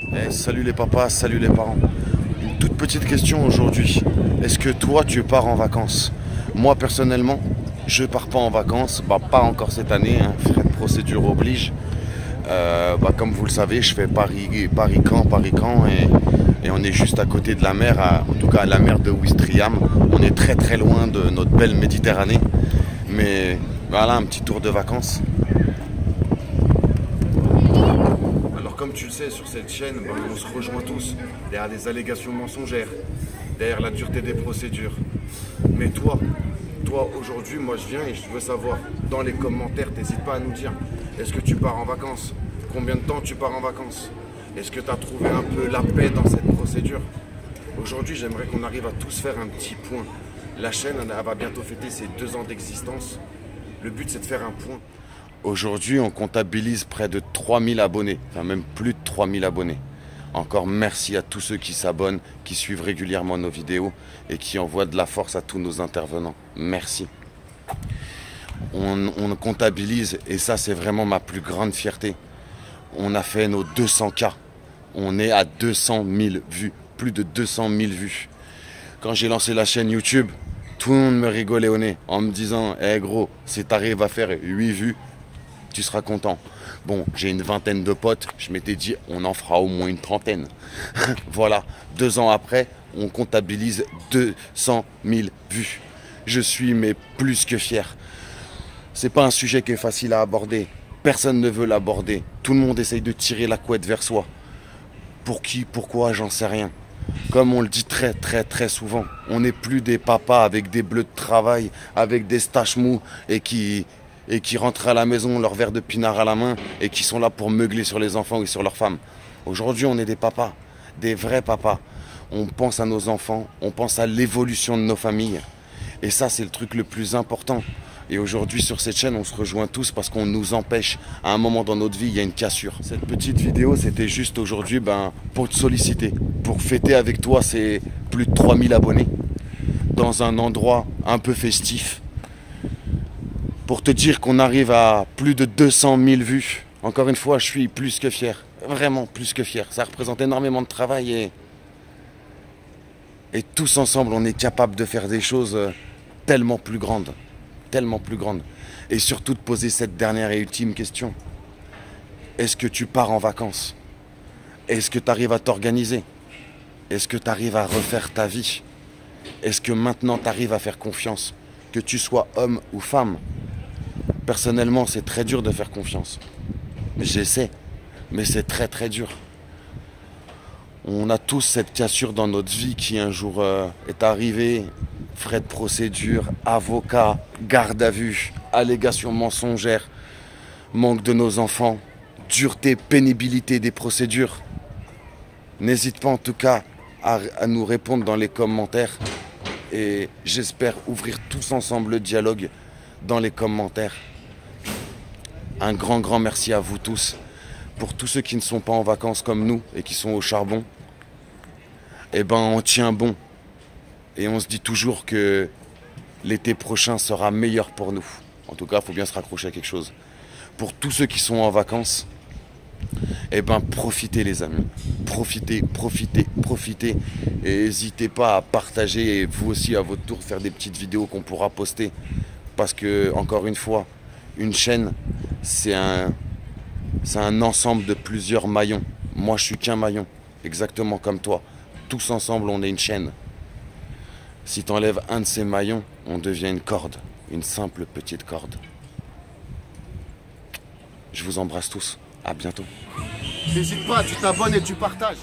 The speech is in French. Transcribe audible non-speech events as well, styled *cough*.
Eh, salut les papas, salut les parents. Une toute petite question aujourd'hui. Est-ce que toi tu pars en vacances? Moi personnellement, je pars pas en vacances. Bah pas encore cette année, hein. frais de procédure oblige. Euh, bah, comme vous le savez, je fais Paris, Paris Camp, Paris Camp et, on est juste à côté de la mer, en tout cas à la mer de Ouistreham. On est très très loin de notre belle Méditerranée. Mais voilà, un petit tour de vacances. Comme tu le sais, sur cette chaîne, ben, on se rejoint tous derrière des allégations mensongères, derrière la dureté des procédures. Mais toi, toi aujourd'hui, moi je viens et je veux savoir dans les commentaires, n'hésite pas à nous dire, est-ce que tu pars en vacances? Combien de temps tu pars en vacances? Est-ce que tu as trouvé un peu la paix dans cette procédure? Aujourd'hui, j'aimerais qu'on arrive à tous faire un petit point. La chaîne elle va bientôt fêter ses deux ans d'existence. Le but, c'est de faire un point. Aujourd'hui, on comptabilise près de 3000 abonnés, enfin même plus de 3000 abonnés. Encore merci à tous ceux qui s'abonnent, qui suivent régulièrement nos vidéos et qui envoient de la force à tous nos intervenants. Merci. On, comptabilise, et ça c'est vraiment ma plus grande fierté, on a fait nos 200 cas. On est à 200 000 vues, plus de 200 000 vues. Quand j'ai lancé la chaîne YouTube, tout le monde me rigolait au nez en me disant Eh hey gros, si t'arrives à faire 8 vues, tu seras content. Bon, j'ai une vingtaine de potes, je m'étais dit on en fera au moins une trentaine. *laughs* voilà, deux ans après, on comptabilise 200 000 vues. Je suis mais plus que fier. C'est pas un sujet qui est facile à aborder. Personne ne veut l'aborder. Tout le monde essaye de tirer la couette vers soi. Pour qui, pourquoi, j'en sais rien. Comme on le dit très très très souvent, on n'est plus des papas avec des bleus de travail, avec des staches mous et qui, et qui rentrent à la maison leur verre de pinard à la main et qui sont là pour meugler sur les enfants ou sur leurs femmes. Aujourd'hui, on est des papas, des vrais papas. On pense à nos enfants, on pense à l'évolution de nos familles. Et ça, c'est le truc le plus important. Et aujourd'hui, sur cette chaîne, on se rejoint tous parce qu'on nous empêche. À un moment dans notre vie, il y a une cassure. Cette petite vidéo, c'était juste aujourd'hui ben, pour te solliciter, pour fêter avec toi ces plus de 3000 abonnés dans un endroit un peu festif. Pour te dire qu'on arrive à plus de 200 000 vues. Encore une fois, je suis plus que fier. Vraiment plus que fier. Ça représente énormément de travail et, et tous ensemble, on est capable de faire des choses tellement plus grandes tellement plus grande. Et surtout de poser cette dernière et ultime question. Est-ce que tu pars en vacances? Est-ce que tu arrives à t'organiser? Est-ce que tu arrives à refaire ta vie? Est-ce que maintenant tu arrives à faire confiance? Que tu sois homme ou femme Personnellement, c'est très dur de faire confiance. J'essaie, mais c'est très très dur. On a tous cette cassure dans notre vie qui un jour euh, est arrivée frais de procédure, avocat, garde à vue, allégations mensongères, manque de nos enfants, dureté, pénibilité des procédures. N'hésite pas en tout cas à, à, nous répondre dans les commentaires et j'espère ouvrir tous ensemble le dialogue dans les commentaires. Un grand, grand merci à vous tous. Pour tous ceux qui ne sont pas en vacances comme nous et qui sont au charbon, eh ben on tient bon. Et on se dit toujours que l'été prochain sera meilleur pour nous. En tout cas, il faut bien se raccrocher à quelque chose. Pour tous ceux qui sont en vacances, eh ben profitez les amis. Profitez, profitez, profitez. Et n'hésitez pas à partager et vous aussi à votre tour faire des petites vidéos qu'on pourra poster. Parce que, encore une fois, une chaîne, c'est un, c'est un ensemble de plusieurs maillons. Moi, je suis qu'un maillon, exactement comme toi. Tous ensemble, on est une chaîne. Si tu un de ces maillons, on devient une corde, une simple petite corde. Je vous embrasse tous. À bientôt. N'hésite pas, tu t'abonnes et tu partages.